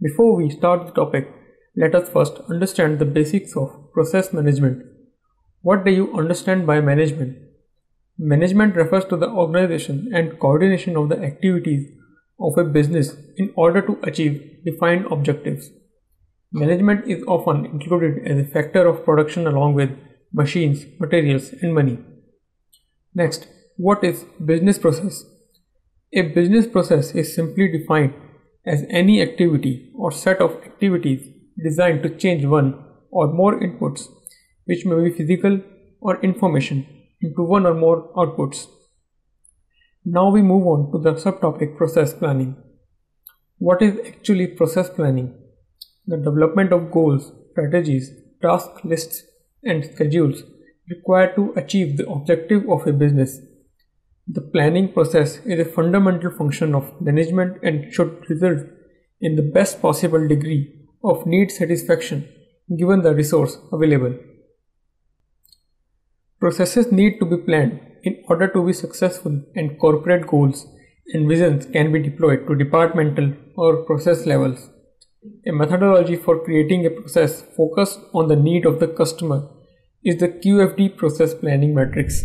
Before we start the topic, let us first understand the basics of process management. What do you understand by management? Management refers to the organization and coordination of the activities of a business in order to achieve defined objectives. Management is often included as a factor of production along with machines, materials, and money. Next, what is business process? A business process is simply defined as any activity or set of activities designed to change one or more inputs, which may be physical or information, into one or more outputs. Now we move on to the subtopic process planning. What is actually process planning? The development of goals, strategies, task lists, and schedules required to achieve the objective of a business. The planning process is a fundamental function of management and should result in the best possible degree of need satisfaction given the resource available. Processes need to be planned in order to be successful and corporate goals and visions can be deployed to departmental or process levels. A methodology for creating a process focused on the need of the customer is the QFD process planning matrix.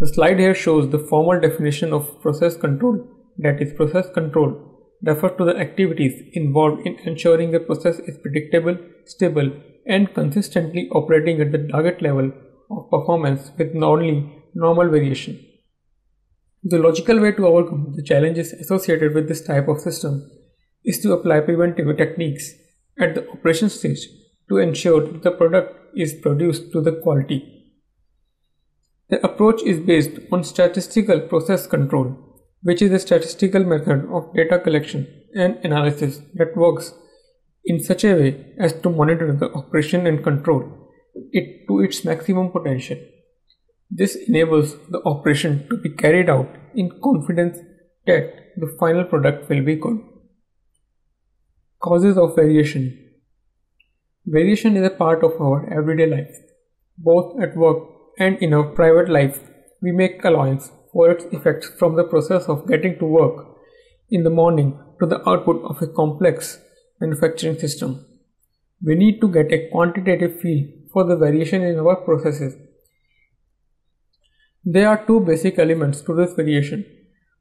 The slide here shows the formal definition of process control that is process control refers to the activities involved in ensuring a process is predictable, stable, and consistently operating at the target level of performance with only normal variation. The logical way to overcome the challenges associated with this type of system is to apply preventive techniques at the operation stage to ensure that the product is produced to the quality. The approach is based on statistical process control which is a statistical method of data collection and analysis that works in such a way as to monitor the operation and control it to its maximum potential. This enables the operation to be carried out in confidence that the final product will be good. Causes of variation Variation is a part of our everyday life. Both at work and in our private life, we make allowance for its effects from the process of getting to work in the morning to the output of a complex manufacturing system. We need to get a quantitative feel for the variation in our processes. There are two basic elements to this variation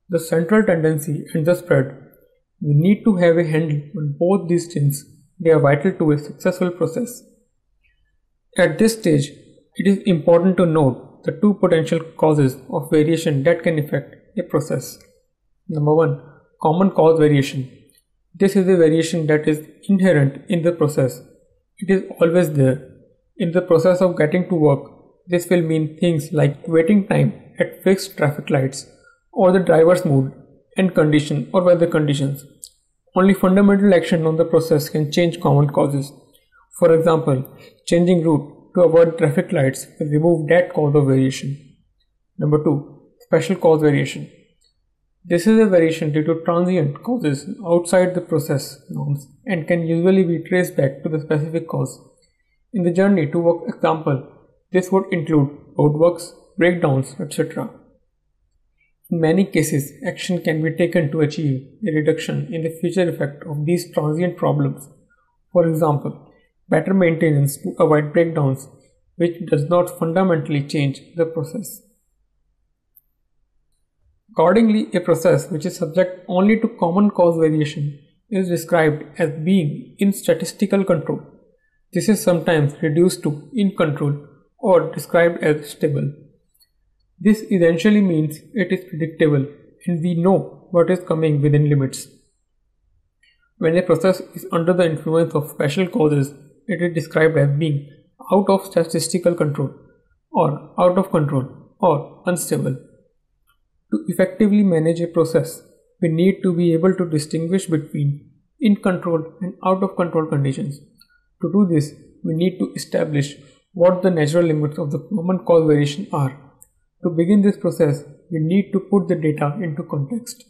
the central tendency and the spread. We need to have a handle on both these things, they are vital to a successful process. At this stage, it is important to note the two potential causes of variation that can affect a process. Number one, common cause variation. This is a variation that is inherent in the process. It is always there. In the process of getting to work, this will mean things like waiting time at fixed traffic lights, or the driver's mood and condition or weather conditions. Only fundamental action on the process can change common causes. For example, changing route to avoid traffic lights remove that cause of variation. Number 2. Special cause variation. This is a variation due to transient causes outside the process norms and can usually be traced back to the specific cause. In the journey to work example, this would include roadworks, breakdowns, etc. In many cases, action can be taken to achieve a reduction in the future effect of these transient problems. For example, better maintenance to avoid breakdowns, which does not fundamentally change the process. Accordingly, a process which is subject only to common cause variation is described as being in statistical control. This is sometimes reduced to in control or described as stable. This essentially means it is predictable and we know what is coming within limits. When a process is under the influence of special causes it is described as being out of statistical control or out of control or unstable. To effectively manage a process, we need to be able to distinguish between in control and out of control conditions. To do this, we need to establish what the natural limits of the common cause variation are. To begin this process, we need to put the data into context.